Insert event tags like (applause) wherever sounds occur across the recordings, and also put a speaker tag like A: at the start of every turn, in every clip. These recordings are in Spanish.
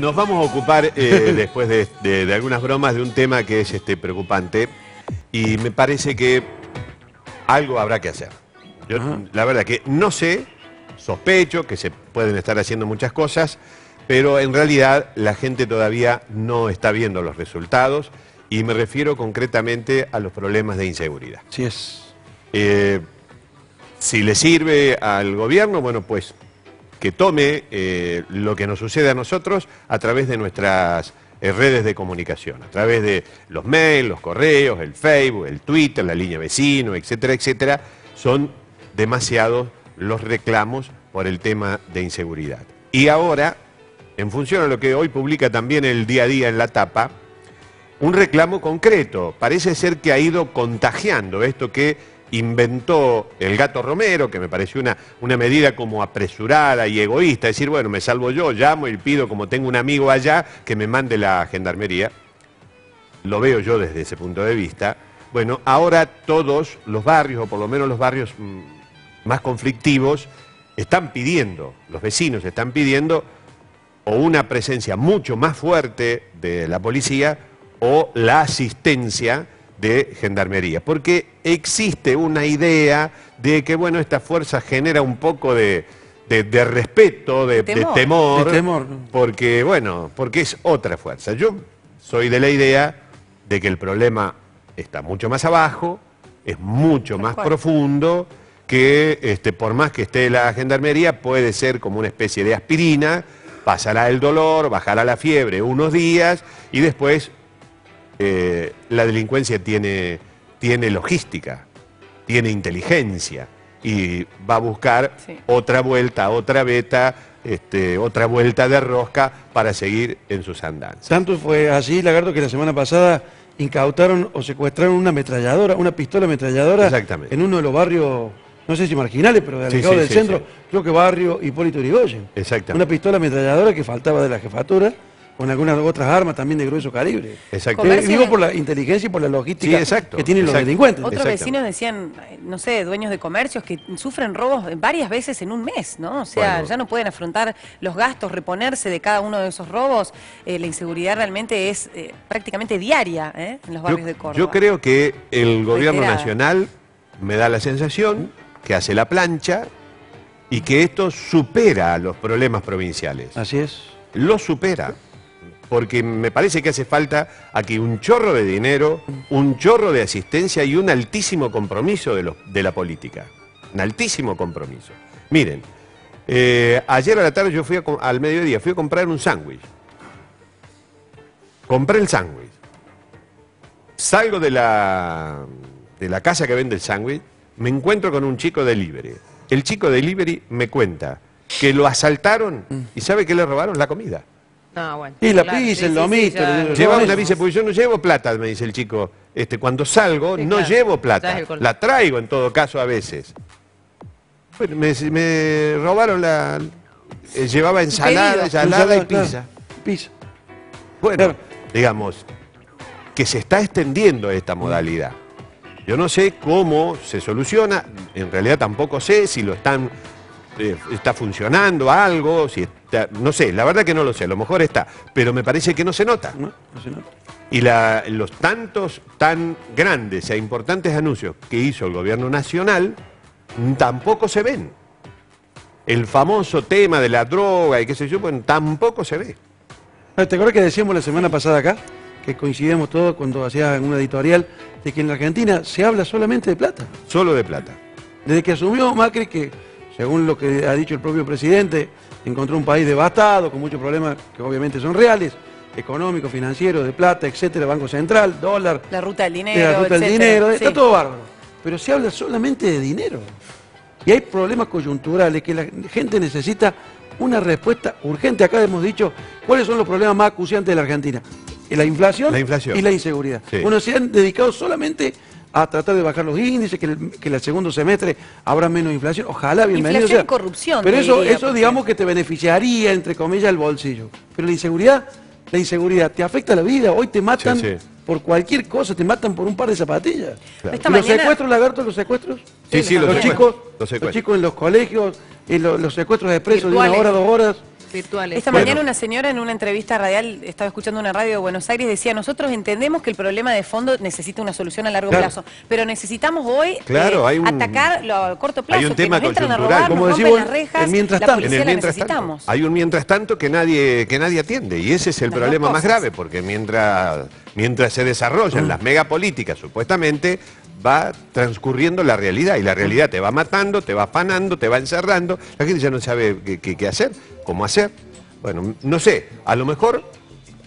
A: nos vamos a ocupar eh, (laughs) después de, de- de algunas bromas de un tema que es este, preocupante y me parece que algo habrá que hacer. Yo, la verdad que no sé, sospecho que se pueden estar haciendo muchas cosas, pero en realidad la gente todavía no está viendo los resultados y me refiero concretamente a los problemas de inseguridad.
B: Sí es.
A: Eh, si le sirve al gobierno, bueno, pues que tome eh, lo que nos sucede a nosotros a través de nuestras eh, redes de comunicación, a través de los mails, los correos, el Facebook, el Twitter, la línea vecino, etcétera, etcétera. Son demasiados los reclamos por el tema de inseguridad. Y ahora, en función a lo que hoy publica también el día a día en la tapa, un reclamo concreto. Parece ser que ha ido contagiando esto que inventó el gato Romero, que me pareció una, una medida como apresurada y egoísta, decir, bueno, me salvo yo, llamo y pido, como tengo un amigo allá, que me mande la gendarmería. Lo veo yo desde ese punto de vista. Bueno, ahora todos los barrios, o por lo menos los barrios mm, más conflictivos, están pidiendo, los vecinos están pidiendo o una presencia mucho más fuerte de la policía o la asistencia de gendarmería. Porque existe una idea de que, bueno, esta fuerza genera un poco de, de- de respeto, de, de
C: Temor.
A: porque, bueno, porque es otra fuerza. Yo soy de la idea de que el problema está mucho más abajo, es mucho más
C: cual.
A: profundo, que este, por más que esté la gendarmería, puede ser como una especie de aspirina, pasará el dolor, bajará la fiebre unos días y después eh, la delincuencia tiene, tiene logística, tiene inteligencia y va a buscar
C: Sí.
A: otra vuelta, otra beta, este, otra vuelta de rosca para seguir en sus andanzas.
B: Tanto fue así, Lagarto, que la semana pasada incautaron o secuestraron una ametralladora, una pistola ametralladora
A: Exactamente.
B: en uno de los barrios, no sé si marginales, pero de
A: Sí,
B: del
A: sí,
B: centro,
A: sí.
B: creo que barrio Hipólito Yrigoyen.
A: Exactamente.
B: Una pistola ametralladora que faltaba de la jefatura, con algunas otras armas también de grueso calibre.
A: Exactamente.
B: Eh, Digo por la inteligencia y por la logística
A: Sí, exacto,
B: que tienen los
A: exacto.
B: delincuentes.
C: Otros vecinos decían, eh, no sé, dueños de comercios que sufren robos varias veces en un mes, ¿no? O sea,
A: Bueno.
C: ya no pueden afrontar los gastos, reponerse de cada uno de esos robos. Eh, la inseguridad realmente es eh, prácticamente diaria ¿eh? en los barrios
A: Yo,
C: de Córdoba.
A: yo creo que el gobierno
C: Reiterada.
A: nacional me da la sensación que hace la plancha y que esto supera a los problemas provinciales.
B: Así es.
A: Lo supera. Porque me parece que hace falta aquí un chorro de dinero, un chorro de asistencia y un altísimo compromiso de, de la política. Un altísimo compromiso. Miren, eh, ayer a la tarde yo fui a al mediodía, fui a comprar un sándwich. Compré el sándwich. Salgo de la, de la casa que vende el sándwich, me encuentro con un chico delivery. El chico delivery me cuenta que lo asaltaron y ¿sabe qué le robaron? La comida.
D: No, bueno.
B: Y la
D: claro,
B: pizza,
D: sí,
B: el
D: sí,
B: lomito,
D: sí, ya-
A: Lleva una bici, porque yo no llevo plata, me dice el chico. Este, cuando salgo,
D: Sí,
A: no
D: claro.
A: llevo plata.
D: el.
A: La traigo en todo caso a veces. Bueno, me, me robaron la. eh, llevaba ensalada,
C: pedido.
A: ensalada y
B: Ensalada,
A: pizza.
B: claro. Pizza.
A: Bueno,
B: Claro.
A: digamos, que se está extendiendo esta modalidad. Yo no sé cómo se soluciona, en realidad tampoco sé si lo están, eh, está funcionando algo, si está, no sé, la verdad que no lo sé, a lo mejor está, pero me parece que no se nota.
B: No, no se nota.
A: Y la- los tantos tan grandes e importantes anuncios que hizo el gobierno nacional mm, tampoco se ven. El famoso tema de la droga y qué sé yo, bueno, tampoco se ve.
B: Ah, ¿Te acuerdas que decíamos la semana pasada acá? Que coincidíamos todos cuando hacía una editorial de que en la Argentina se habla solamente de plata.
A: Solo de plata.
B: Desde que asumió Macri, que según lo que ha dicho el propio presidente, encontró un país devastado, con muchos problemas que obviamente son reales, económicos, financieros, de plata, etcétera, Banco Central, dólar,
C: La ruta del
B: de
C: dinero,
B: la ruta del dinero,
C: Sí.
B: está todo bárbaro. Pero se habla solamente de dinero. Y hay problemas coyunturales que la gente necesita una respuesta urgente. Acá hemos dicho cuáles son los problemas más acuciantes de la Argentina. La inflación,
A: La inflación.
B: y la inseguridad.
A: Sí.
B: Bueno, se han dedicado solamente a tratar de bajar los índices, que el, que el segundo semestre habrá menos inflación. Ojalá, bienvenido
C: Inflación
B: sea.
C: y corrupción,
B: Pero eso,
C: diría,
B: eso digamos que te beneficiaría, entre comillas, el bolsillo. Pero la inseguridad, la inseguridad te afecta la vida. Hoy te matan
A: Sí, sí.
B: por cualquier cosa, te matan por un par de zapatillas.
A: Claro.
C: Esta
B: ¿Y los
C: mañana-
B: secuestros, lagartos, los secuestros?
A: Sí, sí, los
B: los
A: secuestros,
B: chicos,
A: los
B: chicos en los colegios, y lo- los secuestros de presos de una hora, dos horas.
D: Virtuales.
C: Esta
A: Bueno.
C: mañana una señora en una entrevista radial, estaba escuchando una radio de Buenos Aires, decía, nosotros entendemos que el problema de fondo necesita una solución a largo
B: Claro.
C: plazo, pero necesitamos hoy
A: Claro,
C: eh,
A: hay un-
C: atacar lo a corto plazo,
A: hay un
C: que
A: tema
C: nos entran a robar,
B: Como
C: nos
B: vos,
C: las rejas,
B: el mientras
C: la
B: tanto.
C: policía
A: En el
C: la
A: mientras tanto.
C: necesitamos.
A: Hay un mientras tanto que nadie, que nadie atiende. Y ese es el
C: Las
A: problema más grave, porque mientras, mientras se desarrollan las megapolíticas, supuestamente, va transcurriendo la realidad. Y la realidad te va matando, te va afanando, te va encerrando. La gente ya no sabe qué, qué- qué hacer, cómo hacer. Bueno, no sé, a lo mejor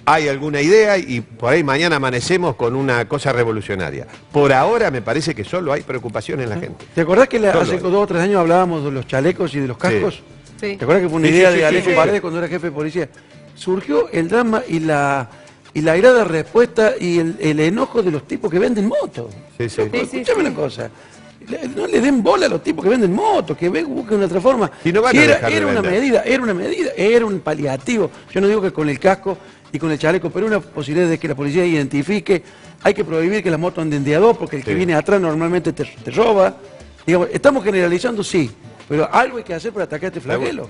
A: hay alguna idea y por ahí mañana amanecemos con una cosa revolucionaria. Por ahora me parece que solo hay preocupación en la gente.
B: ¿Te acordás que la- hace
A: hay.
B: dos o tres años hablábamos de los chalecos y de los cascos?
D: Sí.
B: ¿Te acuerdas que fue una
A: Sí,
B: idea
A: sí,
B: de
A: sí,
B: Alejo
A: sí.
B: Paredes cuando era jefe de policía? Surgió el drama y la y la irada respuesta y el, el enojo de los tipos que venden motos.
A: Sí, sí.
B: Loco,
D: Sí, sí,
B: Escuchame
D: sí.
B: una cosa. No le den bola a los tipos que venden motos, que busquen una otra forma.
A: No van
B: Si
A: a
B: era, una medida, era una medida, era un paliativo. Yo no digo que con el casco y con el chaleco, pero una posibilidad de que la policía identifique. Hay que prohibir que las motos anden de a dos, porque el que viene atrás normalmente te, te roba. Digamos, estamos generalizando, sí, pero algo hay que hacer para atacar este flagelo.